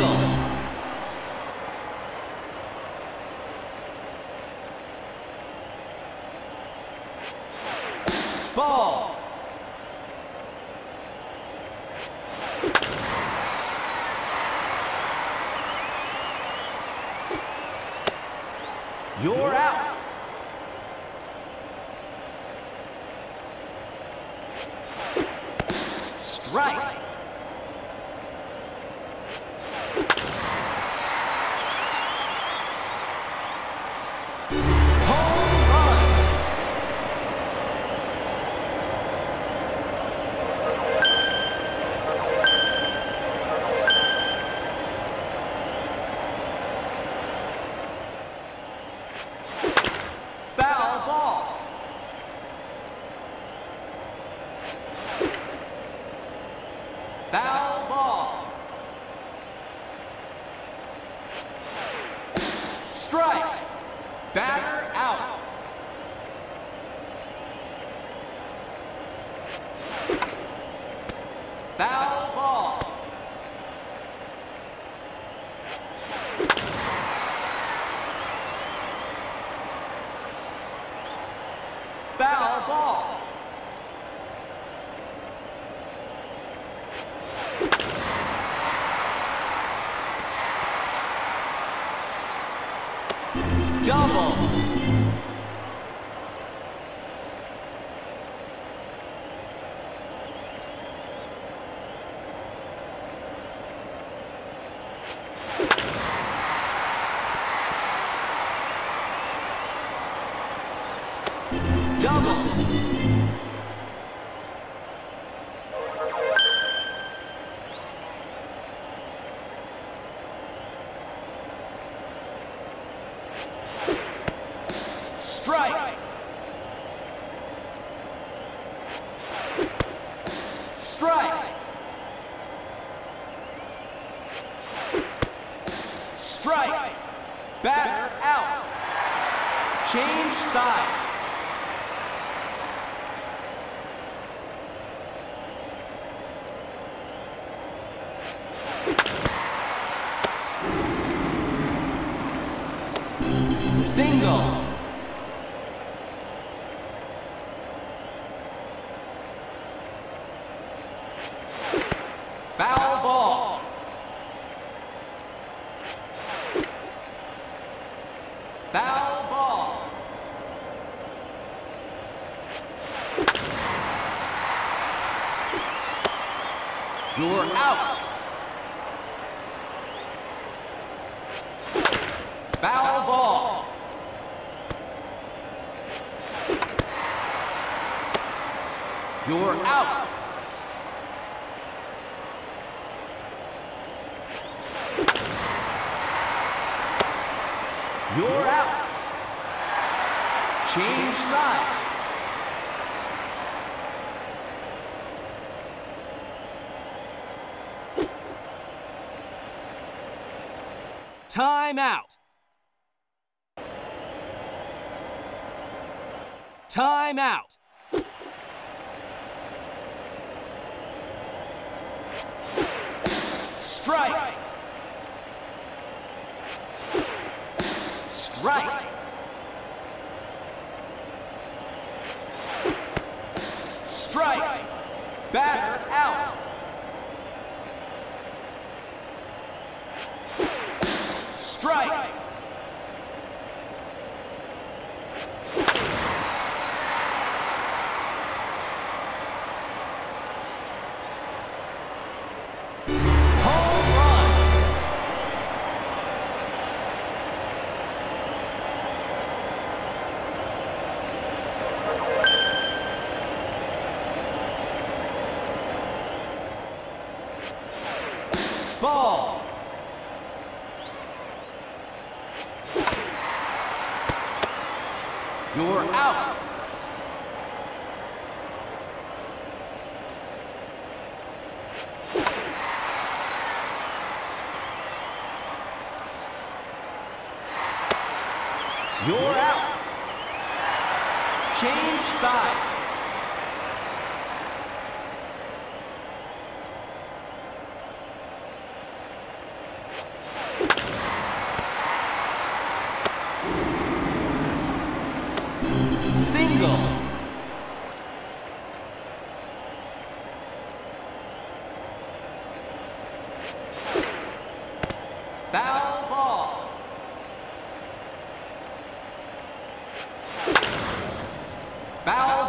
Single. Foul Strike. Batter out. Change sides. Single. Foul ball. Foul ball. You're out. Foul ball. You're out. You're out. Change sides. Time out. Time out. Strike. Strike. Strike. Batter out. Strike. Home You're out. You're out. Change side. Foul ball. Foul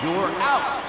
You're out.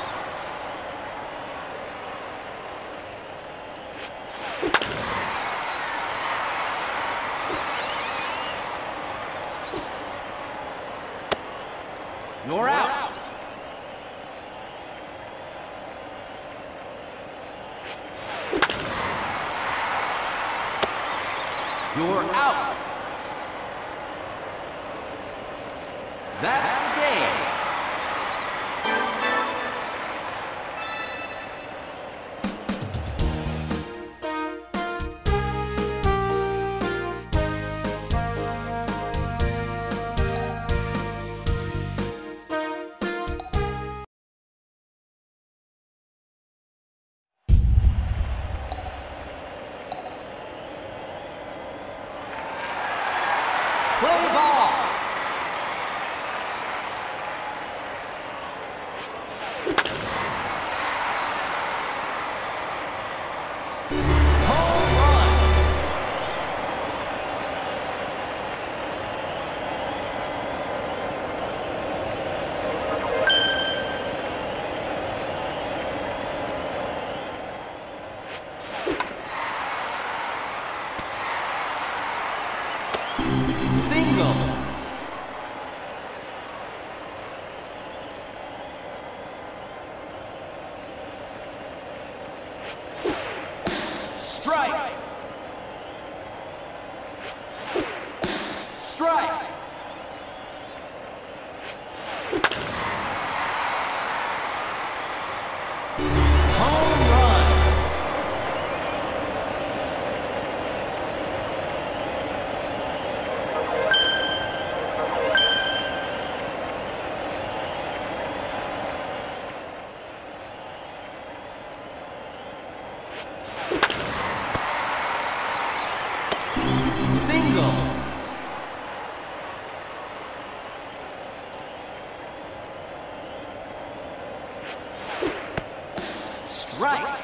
Strike.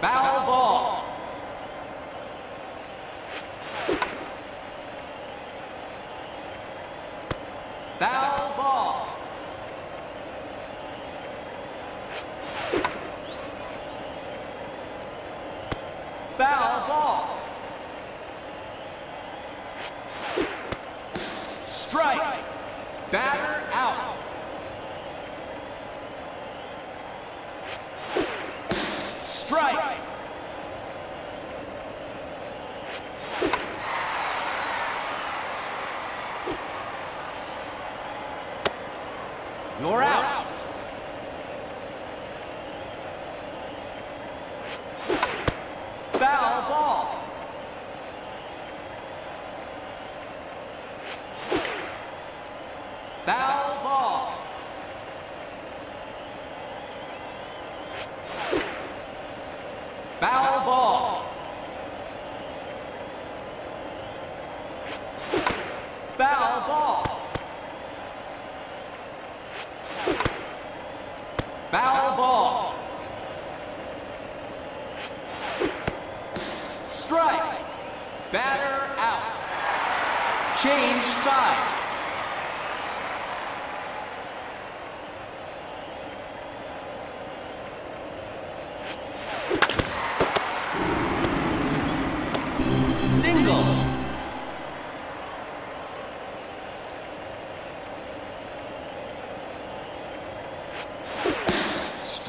Foul ball. Foul ball. Foul ball. Strike. Batter out. Strike.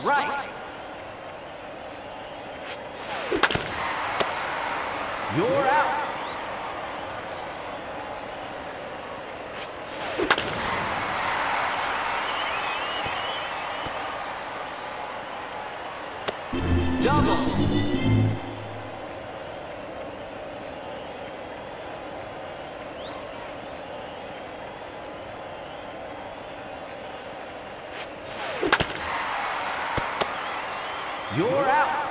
right. You're out.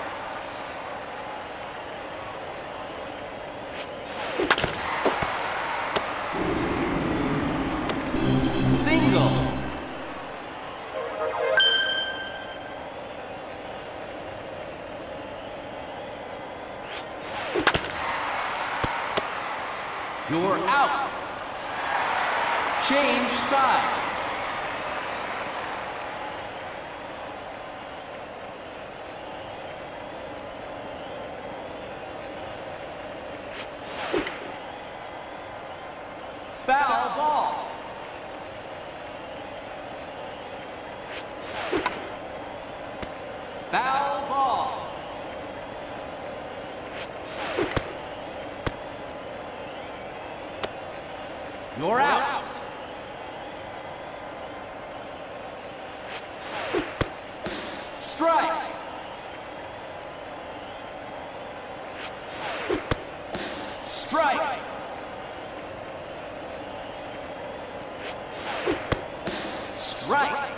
Strike.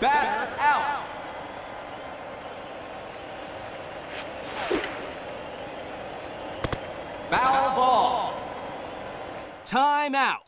Batter out. Foul ball. Time out.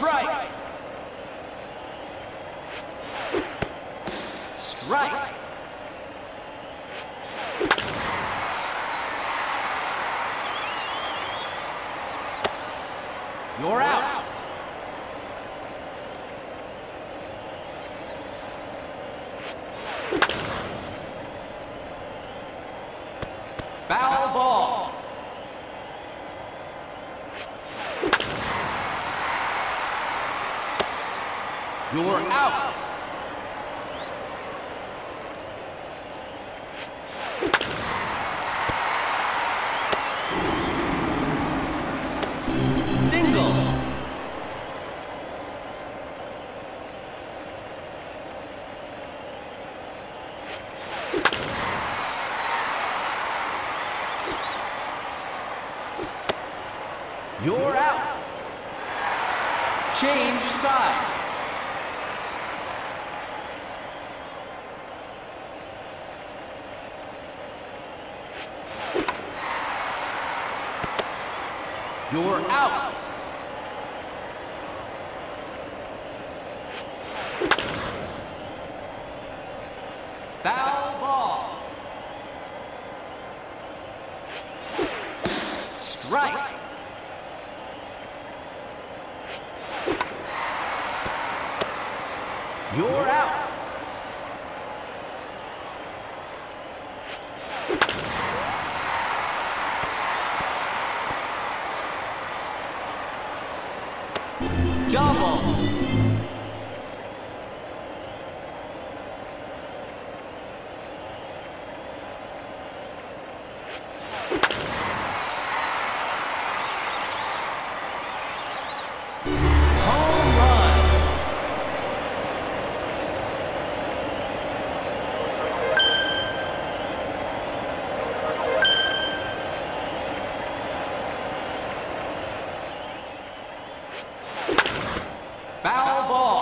Strike. Strike. You're out. You're out. double. Foul ball.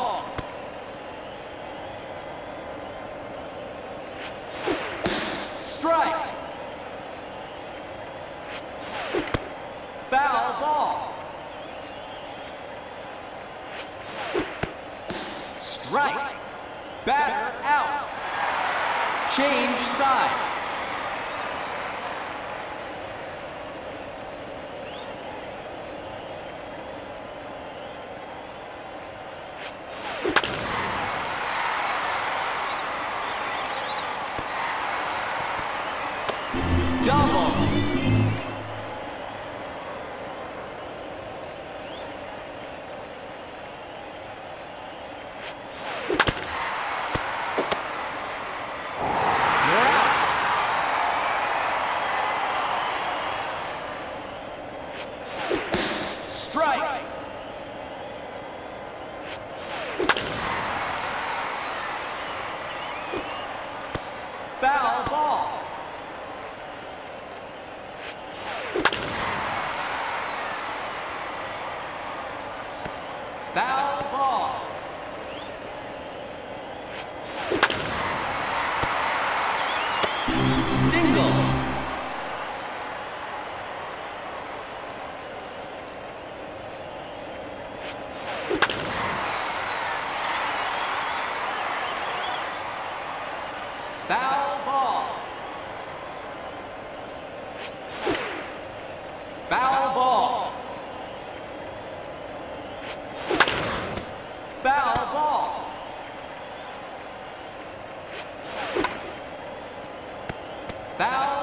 Double. Foul ball. Foul